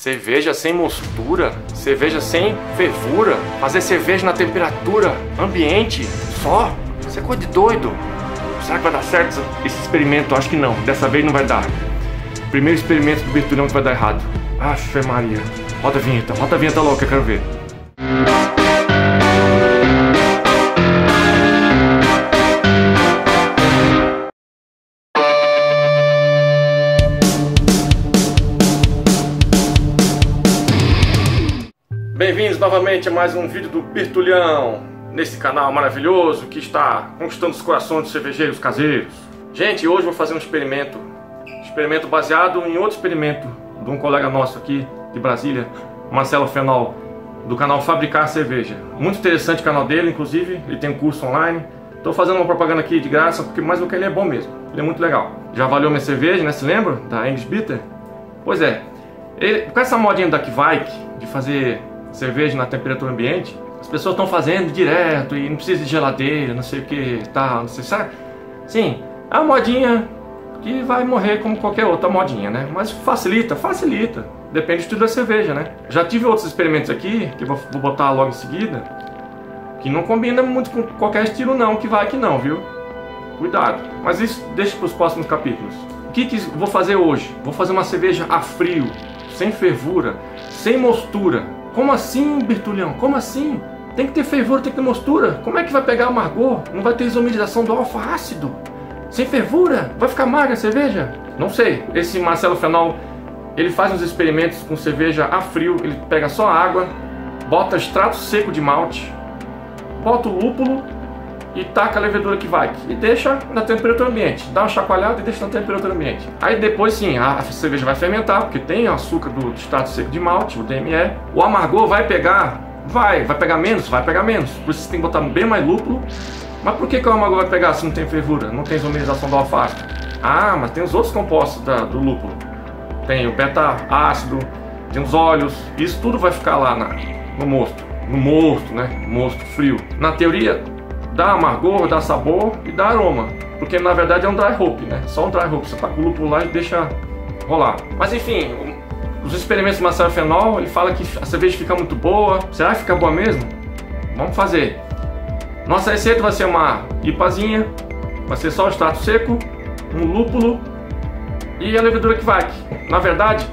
Cerveja sem mostura, cerveja sem fervura, fazer cerveja na temperatura ambiente só. Você é coisa de doido. Será que vai dar certo esse experimento? Acho que não. Dessa vez não vai dar. Primeiro experimento do Bertulhão que vai dar errado. Aff, Maria. Roda a vinheta, roda a vinheta louca, eu quero ver. Bem-vindos novamente a mais um vídeo do Bertulhão, nesse canal maravilhoso que está conquistando os corações dos cervejeiros caseiros. Gente, hoje vou fazer um experimento, experimento baseado em outro experimento de um colega nosso aqui de Brasília, Marcelo Fenol, do canal Fabricar Cerveja. Muito interessante o canal dele, inclusive, ele tem um curso online. Estou fazendo uma propaganda aqui de graça, porque mais do que ele é bom mesmo, ele é muito legal. Já valeu minha cerveja, né? Se lembra? Da English Bitter? Pois é, ele, com essa modinha da Kvike, de fazer cerveja na temperatura ambiente, as pessoas estão fazendo direto e não precisa de geladeira, não sei o que, tal, não sei, sabe? Sim, é uma modinha que vai morrer como qualquer outra modinha, né? Mas facilita, facilita. Depende de tudo da cerveja, né? Já tive outros experimentos aqui, que vou, vou botar logo em seguida, que não combina muito com qualquer estilo não, que vai aqui não, viu? Cuidado. Mas isso deixa para os próximos capítulos. O que, que vou fazer hoje? Vou fazer uma cerveja a frio, sem fervura, sem mostura, como assim, Bertulhão? Como assim? Tem que ter fervor, tem que ter mostura. Como é que vai pegar amargor? Não vai ter isomerização do alfa ácido? Sem fervura? Vai ficar amarga a cerveja? Não sei. Esse Marcelo Fenol, ele faz uns experimentos com cerveja a frio. Ele pega só água, bota extrato seco de malte, bota o lúpulo e taca a levedura que vai e deixa na temperatura ambiente. Dá uma chacoalhada e deixa na temperatura ambiente. Aí depois sim, a cerveja vai fermentar, porque tem açúcar do extrato seco de malte, o DME. O amargor vai pegar, vai, vai pegar menos, vai pegar menos. Por isso você tem que botar bem mais lúpulo. Mas por que, que o amargor vai pegar se não tem fervura? Não tem isomerização do alface? Ah, mas tem os outros compostos da, do lúpulo. Tem o beta-ácido, tem os óleos. Isso tudo vai ficar lá na, no mosto. No mosto, né? Mosto frio. Na teoria, dá amargor, dá sabor e dá aroma. Porque na verdade é um dry hop, né? Só um dry hop. Você taca o lúpulo lá e deixa rolar. Mas enfim, os experimentos do Marcelo Fenol, ele fala que a cerveja fica muito boa. Será que fica boa mesmo? Vamos fazer. Nossa receita vai ser uma IPAzinha, vai ser só o extrato seco, um lúpulo e a levedura que vai. Na verdade,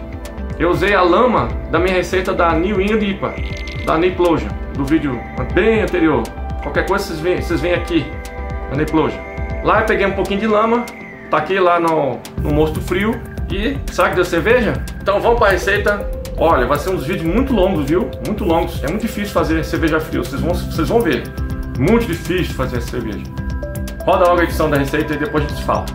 eu usei a lama da minha receita da New England IPA, da Niplosion, do vídeo bem anterior. Qualquer coisa vocês vêm, vocês vêm aqui na Neplosion. Lá eu peguei um pouquinho de lama, taquei lá no, no mosto frio e será que cerveja? Então vamos para a receita. Olha, vai ser uns vídeos muito longos, viu? Muito longos. É muito difícil fazer cerveja frio, vocês vão, vocês vão ver. Muito difícil fazer essa cerveja. Roda logo a edição da receita e depois a gente fala.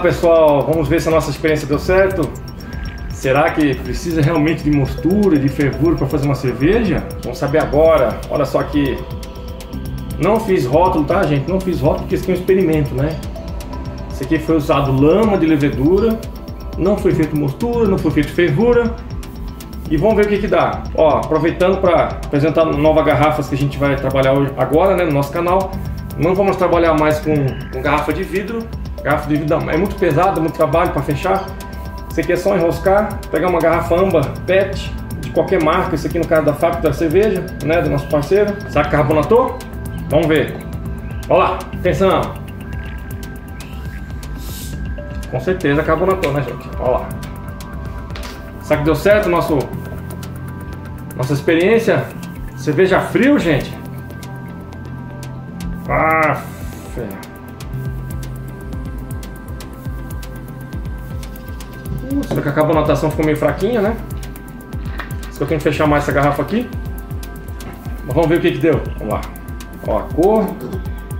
Pessoal, vamos ver se a nossa experiência deu certo. Será que precisa realmente de mostura, de fervura para fazer uma cerveja? Vamos saber agora. Olha só aqui. Não fiz rótulo, tá, gente? Não fiz rótulo porque isso aqui é um experimento, né? Isso aqui foi usado lama de levedura, não foi feito mostura, não foi feito fervura. E vamos ver o que que dá. Ó, aproveitando para apresentar novas garrafas que a gente vai trabalhar agora, né, no nosso canal. Não vamos trabalhar mais com, com garrafa de vidro. Garrafa de vidro é muito pesada, muito trabalho para fechar. Isso aqui é só enroscar, pegar uma garrafa amba PET de qualquer marca. Isso aqui no caso da fábrica da cerveja, né, do nosso parceiro. Será que carbonatou? Vamos ver. Olha lá, atenção. Com certeza carbonatou, né, gente? Olha lá. Será que deu certo nosso nossa experiência? Cerveja frio, gente? Ah, fé. Será que a carbonatação ficou meio fraquinha, né? Acho que eu tenho que fechar mais essa garrafa aqui. Mas vamos ver o que que deu. Vamos lá. Ó, a cor.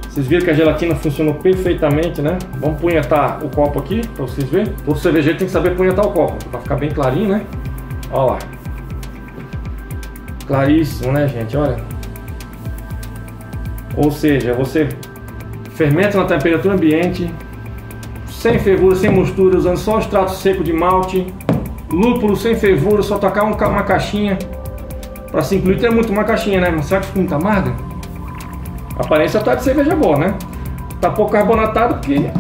Vocês viram que a gelatina funcionou perfeitamente, né? Vamos punhetar o copo aqui para vocês verem. Todo cervejeiro tem que saber punhetar o copo para ficar bem clarinho, né? Ó lá. Claríssimo, né, gente? Olha. Ou seja, você fermenta na temperatura ambiente, sem fervura, sem mistura, usando só extrato seco de malte, lúpulo sem fervura, só tocar uma caixinha para 5 litros é muito uma caixinha, né? Mas será que fica muito amarga? A aparência tá de cerveja boa, né? Tá pouco carbonatado porque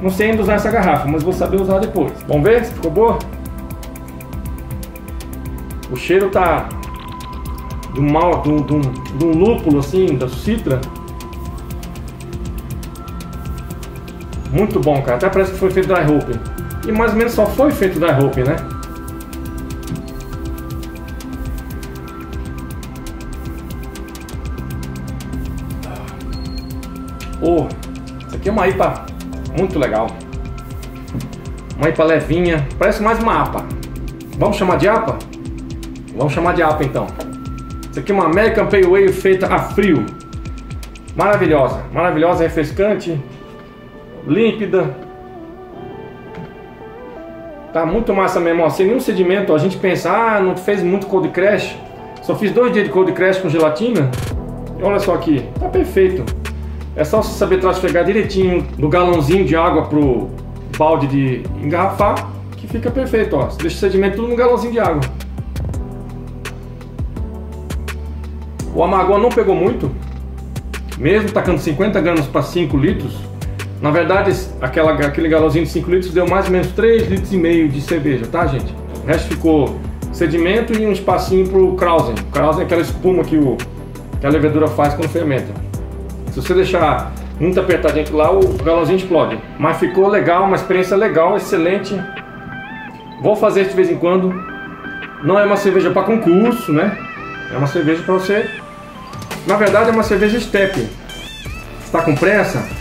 não sei ainda usar essa garrafa, mas vou saber usar depois. Vamos ver se ficou boa? O cheiro tá de um, mal, de um, de um, de um lúpulo assim, da citra. Muito bom, cara. Até parece que foi feito dry hopping. E mais ou menos só foi feito dry hopping, né? Oh, isso aqui é uma IPA muito legal. Uma IPA levinha, parece mais uma APA. Vamos chamar de APA? Vamos chamar de APA então. Isso aqui é uma American Pale Ale feita a frio. Maravilhosa, maravilhosa, refrescante, límpida. Tá muito massa mesmo, ó. sem nenhum sedimento. A gente pensa, ah, não fez muito cold crash. Só fiz dois dias de cold crash com gelatina. E olha só aqui, tá perfeito. É só você saber trasfegar direitinho do galãozinho de água pro balde de engarrafar, que fica perfeito, ó. Você deixa o sedimento tudo no galãozinho de água. O amargor não pegou muito, mesmo tacando 50 gramas para 5 litros. Na verdade, aquela, aquele galãozinho de 5 litros deu mais ou menos 3 litros e meio de cerveja, tá, gente? O resto ficou sedimento e um espacinho pro Krausen. Krausen é aquela espuma que, o, que a levedura faz quando fermenta. Se você deixar muito apertadinho lá, o galãozinho explode. Mas ficou legal, uma experiência legal, excelente. Vou fazer de vez em quando. Não é uma cerveja para concurso, né? É uma cerveja para você. Na verdade, é uma cerveja step. Está com pressa?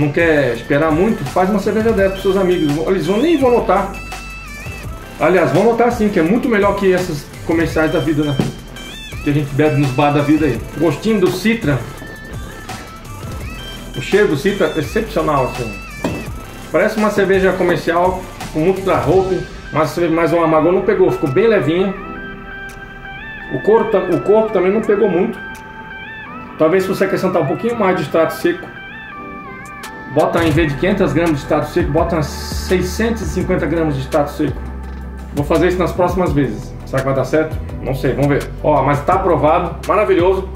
Não quer esperar muito? Faz uma cerveja dessa para seus amigos. Eles vão, nem vão notar. Aliás, vão notar sim, que é muito melhor que essas comerciais da vida, né? Que a gente bebe nos bar da vida aí. Gostinho do Citra o cheiro do citra é excepcional, assim. Parece uma cerveja comercial com muito da roupa, mas, mas o amargor não pegou, ficou bem levinha. O corpo, o corpo também não pegou muito. Talvez se você acrescentar um pouquinho mais de extrato seco, bota em vez de 500 gramas de extrato seco, bota 650 gramas de extrato seco. Vou fazer isso nas próximas vezes. Será que vai dar certo? Não sei, vamos ver. Ó, mas está aprovado, maravilhoso.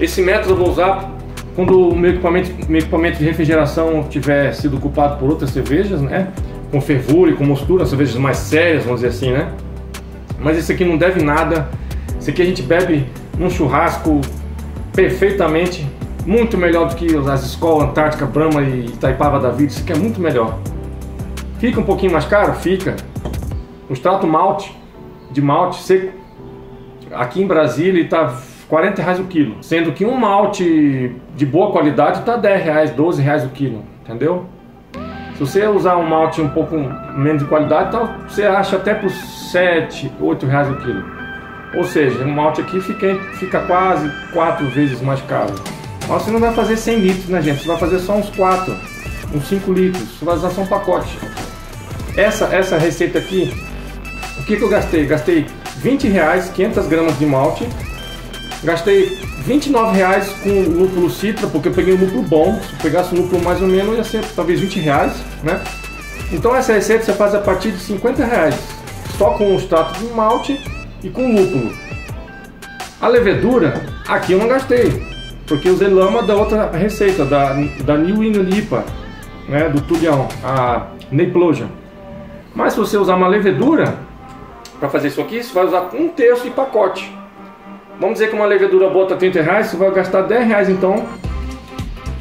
Esse método eu vou usar quando o meu equipamento, meu equipamento de refrigeração tiver sido ocupado por outras cervejas, né? Com fervura e com mostura, cervejas mais sérias, vamos dizer assim, né? Mas esse aqui não deve nada. Esse aqui a gente bebe num churrasco perfeitamente, muito melhor do que as escolas Antártica, Brahma e Itaipava da vida. Isso aqui é muito melhor. Fica um pouquinho mais caro? Fica. O extrato malte, de malte seco, aqui em Brasília está 40 reais o quilo. Sendo que um malte de boa qualidade está 10 reais, 12 reais o quilo, entendeu? Se você usar um malte um pouco menos de qualidade, então você acha até por 7, 8 reais o quilo. Ou seja, um malte aqui fica, fica quase 4 vezes mais caro. Você não vai fazer 100 litros, né gente? Você vai fazer só uns 4. uns 5 litros. Você vai usar só um pacote. Essa, essa receita aqui, o que, que eu gastei? Gastei 20 reais, 500 gramas de malte. Gastei 29 reais com lúpulo citra, porque eu peguei um lúpulo bom. Se eu pegasse um lúpulo mais ou menos, ia ser talvez 20 reais, né? Então essa receita você faz a partir de 50 reais. Só com o extrato de malte e com lúpulo. A levedura, aqui eu não gastei, porque usei lama da outra receita, da, da New England IPA, né, do Tulhão, a Neiplosion. Mas se você usar uma levedura para fazer isso aqui, você vai usar um terço de pacote. Vamos dizer que uma levedura está 30 reais, você vai gastar 10 reais então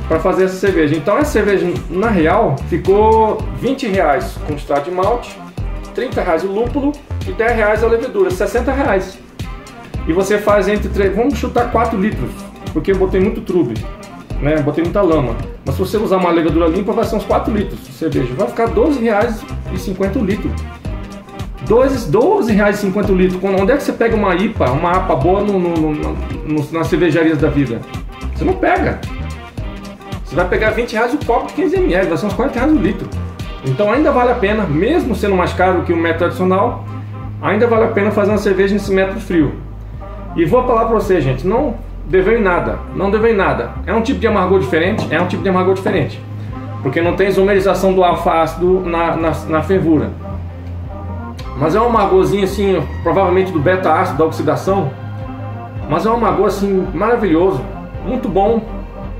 para fazer essa cerveja. Então essa cerveja, na real, ficou 20 reais com extrato de malte, 30 reais o lúpulo e 10 reais a levedura, 60 reais. E você faz entre 3, vamos chutar 4 litros, porque eu botei muito trube, né? Botei muita lama. Mas se você usar uma levedura limpa, vai ser uns 4 litros de cerveja. Vai ficar 12 reais e 50 litros. 12, 12 reais e 50 litros. Onde é que você pega uma IPA, uma APA boa no, no, no, nas cervejarias da vida? Você não pega. Você vai pegar 20 reais o copo de 15 ml, vai ser uns 40 reais o litro. Então ainda vale a pena, mesmo sendo mais caro que o método tradicional, ainda vale a pena fazer uma cerveja nesse método frio. E vou falar para você, gente, não deveu em nada, não deveu em nada. É um tipo de amargor diferente, é um tipo de amargor diferente. Porque não tem isomerização do alfa ácido na, na, na fervura. Mas é um amargorzinho assim, provavelmente do beta ácido, da oxidação. Mas é um amargor assim, maravilhoso, muito bom.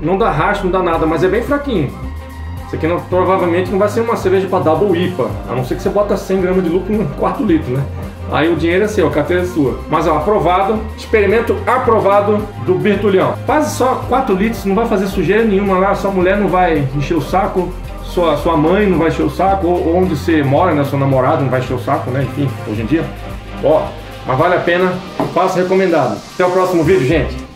Não dá rastro, não dá nada, mas é bem fraquinho. Isso aqui não, provavelmente não vai ser uma cerveja para double IPA, a não ser que você bota 100 gramas de lúpulo no quarto litro, né? Aí o dinheiro é seu, a carteira é sua. Mas ó, aprovado, experimento aprovado do Bertulhão. Faz só 4 litros, não vai fazer sujeira nenhuma lá, sua mulher não vai encher o saco, sua, sua mãe não vai encher o saco, ou onde você mora, né, seu namorado não vai encher o saco, né, enfim, hoje em dia. Ó, mas vale a pena, faça recomendado. Até o próximo vídeo, gente.